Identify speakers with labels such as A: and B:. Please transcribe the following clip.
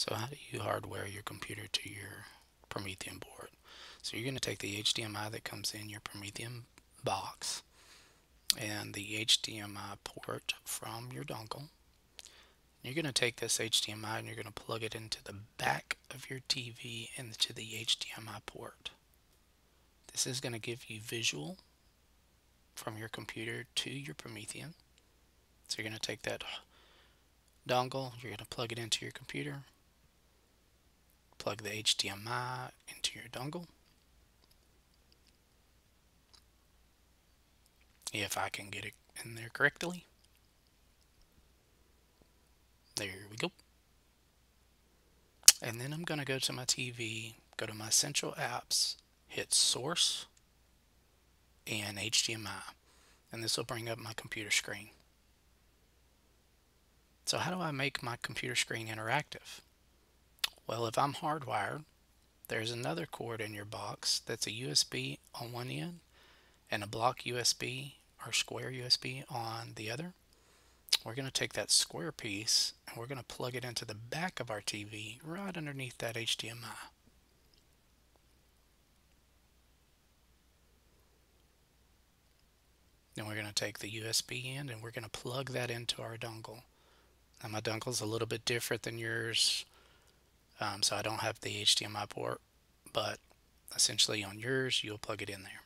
A: So how do you hardwire your computer to your Promethean board? So you're going to take the HDMI that comes in your Promethean box and the HDMI port from your dongle. You're going to take this HDMI and you're going to plug it into the back of your TV into the HDMI port. This is going to give you visual from your computer to your Promethean. So you're going to take that dongle, you're going to plug it into your computer, plug the HDMI into your dongle. If I can get it in there correctly. There we go. And then I'm going to go to my TV, go to my Central Apps, hit Source and HDMI. And this will bring up my computer screen. So how do I make my computer screen interactive? Well, if I'm hardwired, there's another cord in your box that's a USB on one end and a block USB or square USB on the other. We're going to take that square piece and we're going to plug it into the back of our TV right underneath that HDMI. Then we're going to take the USB end and we're going to plug that into our dongle. Now my dongle is a little bit different than yours. Um, so I don't have the HDMI port, but essentially on yours, you'll plug it in there.